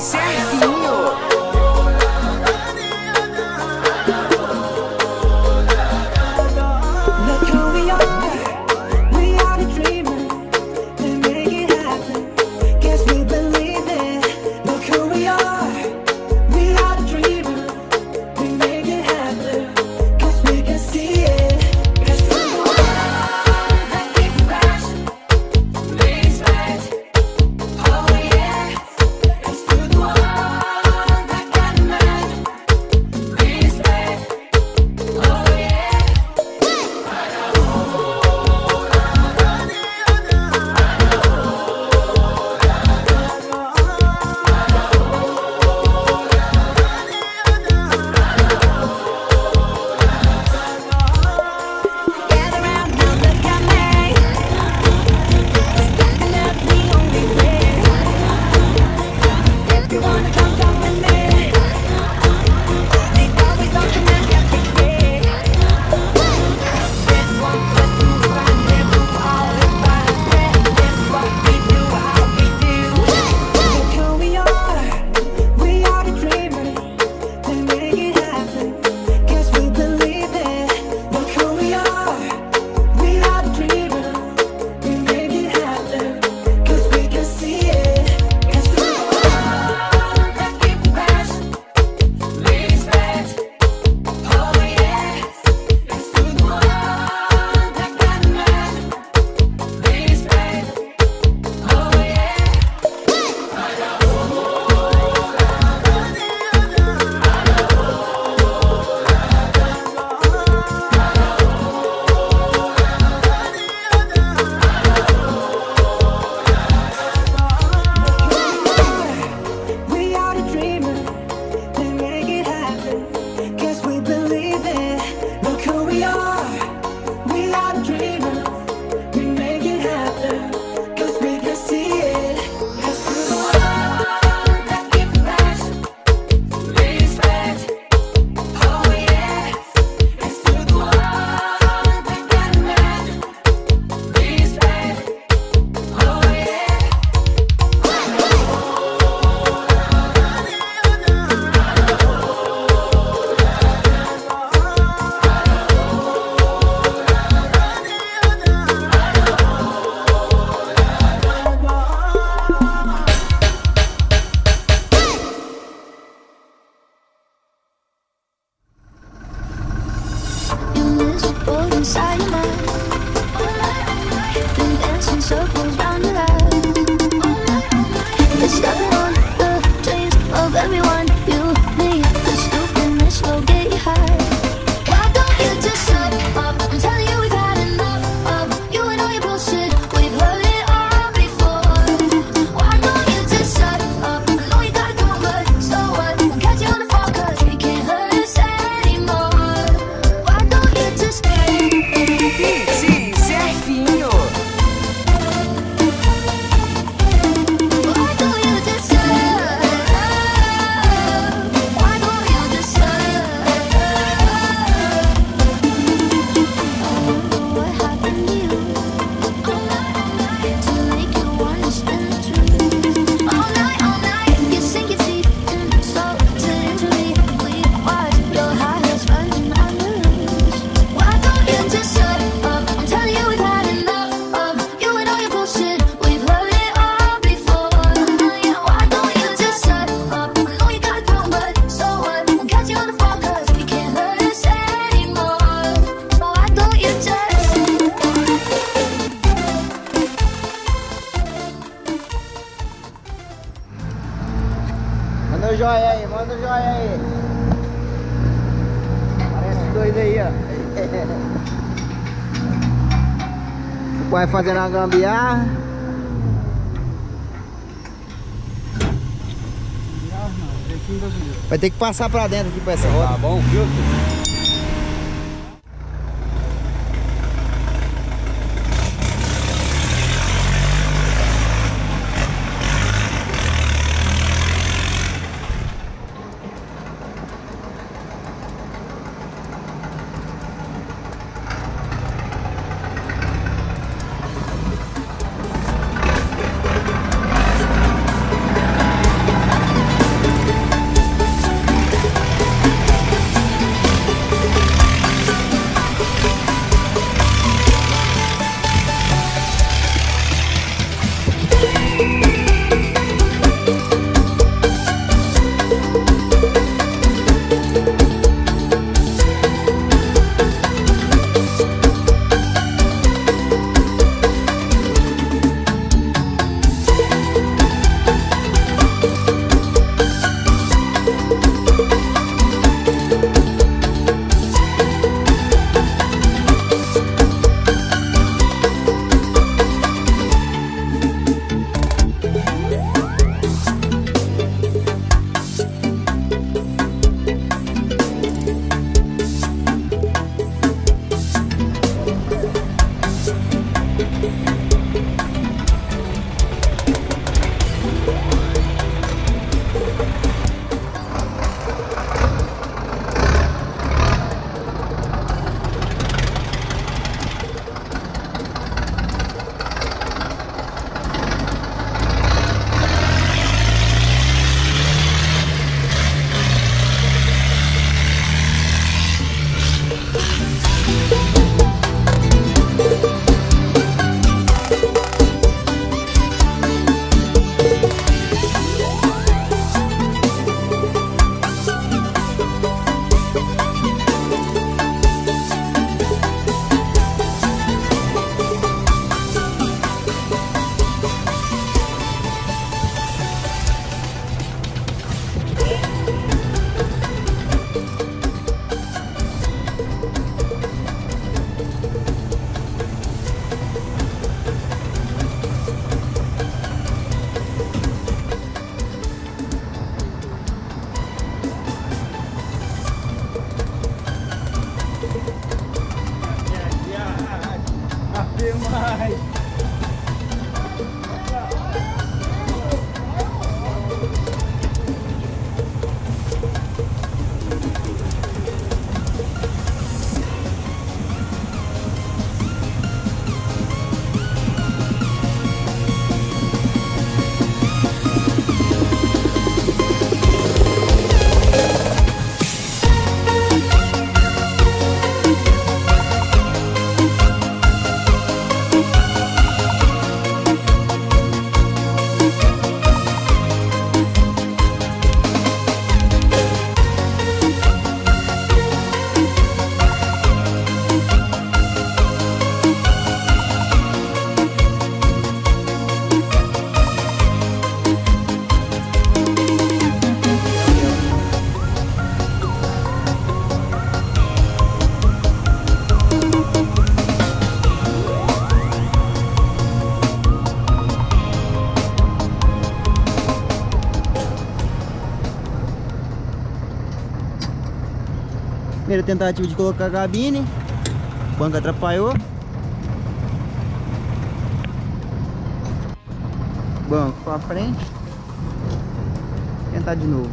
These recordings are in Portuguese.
Seriously? joinha aí, manda o joinha aí. Parece dois aí, ó. O pai fazendo a gambiarra. Vai ter que passar pra dentro aqui pra essa roda. Tá bom, filtro? Primeira tentativa de colocar a cabine. O banco atrapalhou. Banco pra frente. Tentar de novo.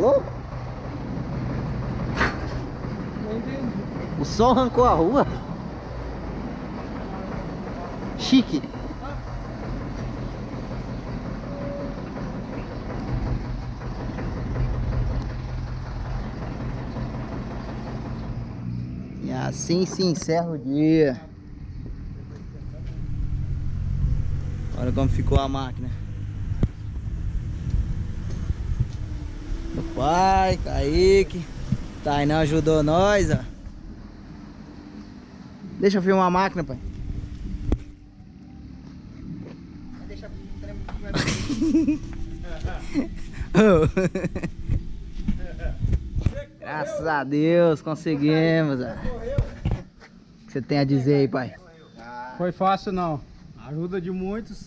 O que ele falou? O sol arrancou a rua. Chique. E assim se encerra o dia. Olha como ficou a máquina. Pai, Kaique, Tainá ajudou nós, ó. Deixa eu filmar a máquina, pai. Graças a Deus, conseguimos. ó. O que você tem a dizer aí, pai? Foi fácil não. Ajuda de muitos.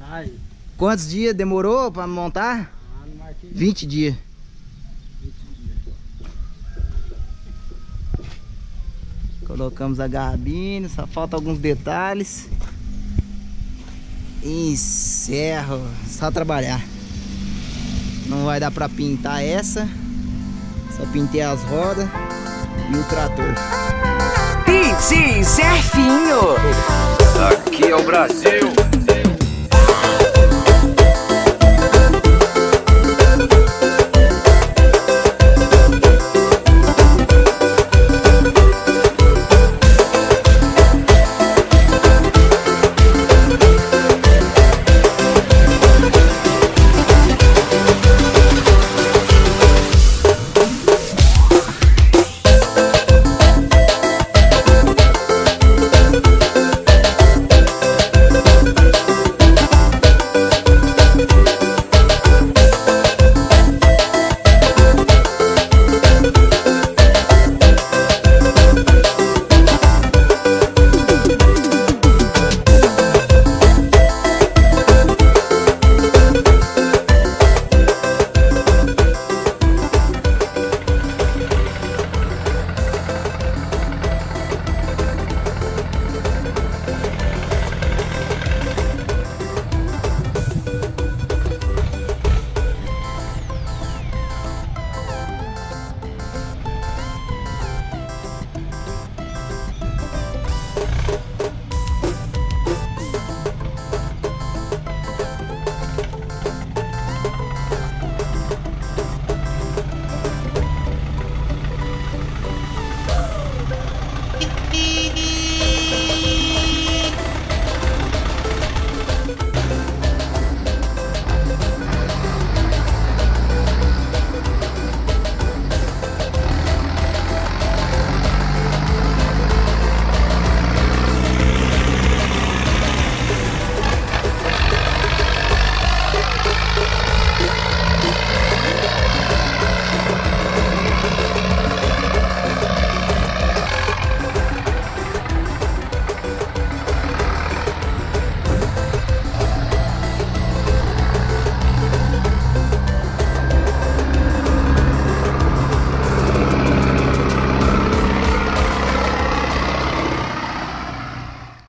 Tá aí. Quantos dias demorou pra montar? Ah, não marquei 20 dias. Colocamos a garbine, só falta alguns detalhes. Encerro, só trabalhar. Não vai dar pra pintar essa. Só pintei as rodas e o trator. Pizzi Serfinho. Aqui é o Brasil.